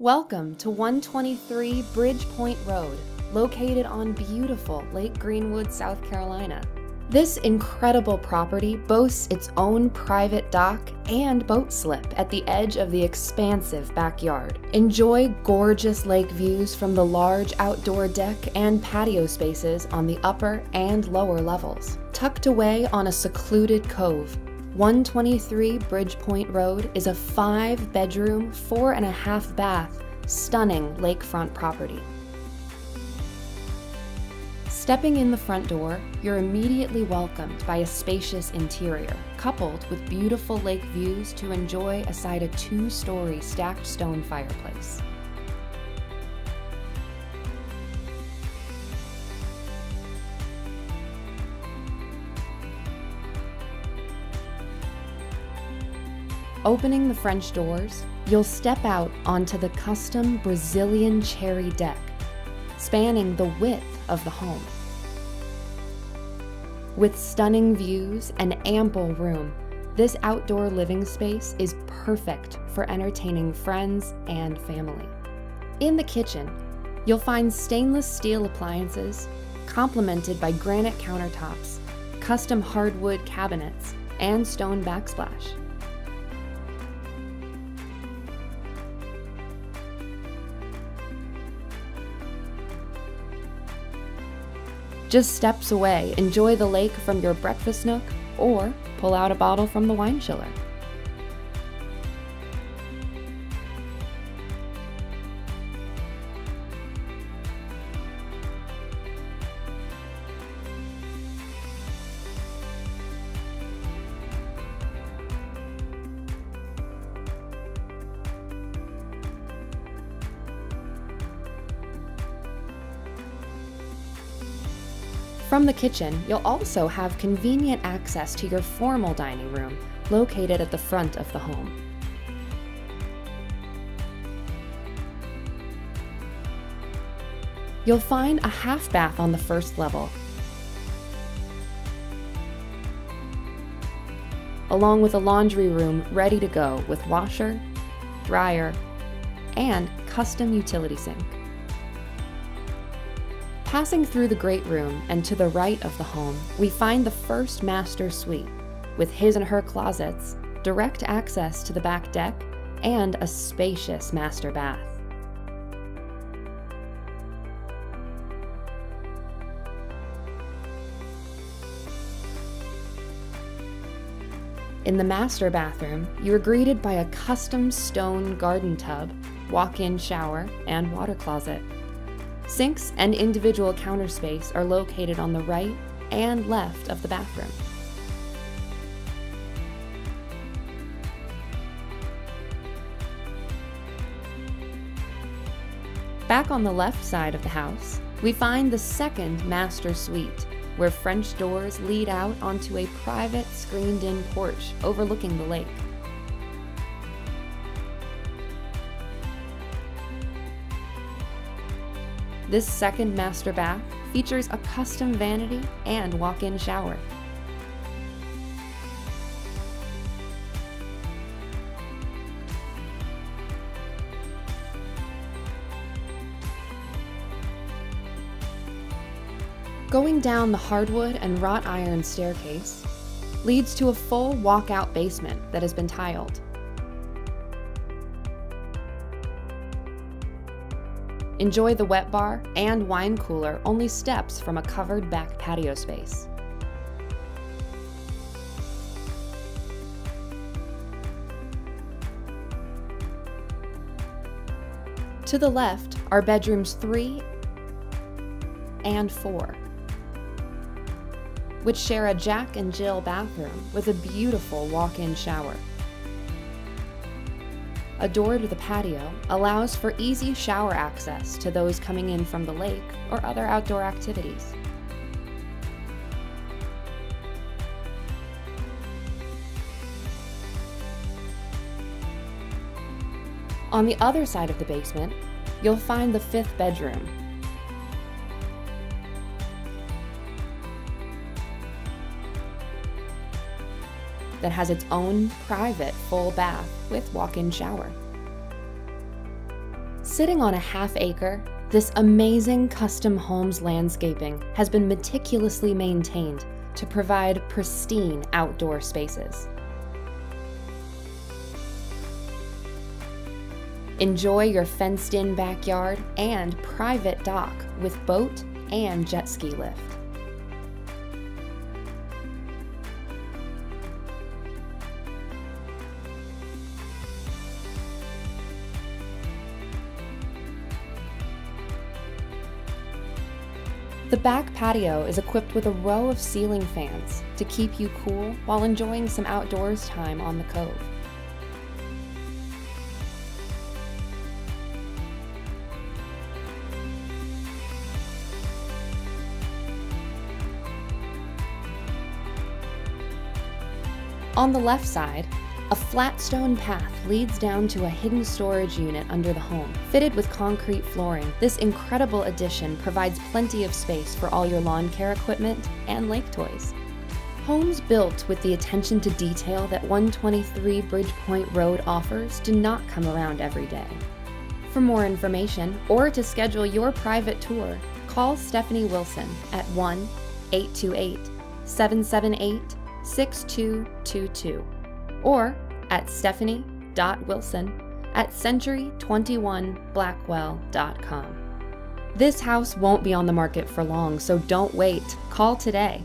Welcome to 123 Bridge Point Road, located on beautiful Lake Greenwood, South Carolina. This incredible property boasts its own private dock and boat slip at the edge of the expansive backyard. Enjoy gorgeous lake views from the large outdoor deck and patio spaces on the upper and lower levels. Tucked away on a secluded cove, 123 Bridge Point Road is a five bedroom, four and a half bath, stunning lakefront property. Stepping in the front door, you're immediately welcomed by a spacious interior, coupled with beautiful lake views to enjoy aside a two story stacked stone fireplace. Opening the French doors, you'll step out onto the custom Brazilian cherry deck, spanning the width of the home. With stunning views and ample room, this outdoor living space is perfect for entertaining friends and family. In the kitchen, you'll find stainless steel appliances, complemented by granite countertops, custom hardwood cabinets, and stone backsplash. Just steps away, enjoy the lake from your breakfast nook or pull out a bottle from the wine chiller. From the kitchen, you'll also have convenient access to your formal dining room, located at the front of the home. You'll find a half bath on the first level, along with a laundry room ready to go with washer, dryer, and custom utility sink. Passing through the great room and to the right of the home, we find the first master suite, with his and her closets, direct access to the back deck, and a spacious master bath. In the master bathroom, you are greeted by a custom stone garden tub, walk in shower, and water closet. Sinks and individual counter space are located on the right and left of the bathroom. Back on the left side of the house, we find the second master suite, where French doors lead out onto a private screened in porch overlooking the lake. This second master bath features a custom vanity and walk in shower. Going down the hardwood and wrought iron staircase leads to a full walkout basement that has been tiled. Enjoy the wet bar and wine cooler only steps from a covered back patio space. To the left are bedrooms 3 and 4, which share a Jack and Jill bathroom with a beautiful walk in shower. A door to the patio allows for easy shower access to those coming in from the lake or other outdoor activities. On the other side of the basement, you'll find the fifth bedroom. That has its own private full bath with walk in shower. Sitting on a half acre, this amazing custom homes landscaping has been meticulously maintained to provide pristine outdoor spaces. Enjoy your fenced in backyard and private dock with boat and jet ski lift. The back patio is equipped with a row of ceiling fans to keep you cool while enjoying some outdoors time on the cove. On the left side, a flat stone path leads down to a hidden storage unit under the home. Fitted with concrete flooring, this incredible addition provides plenty of space for all your lawn care equipment and lake toys. Homes built with the attention to detail that 123 Bridge Point Road offers do not come around every day. For more information or to schedule your private tour, call Stephanie Wilson at 1 828 778 6222 or at stephanie.wilson at century21blackwell.com. This house won't be on the market for long, so don't wait. Call today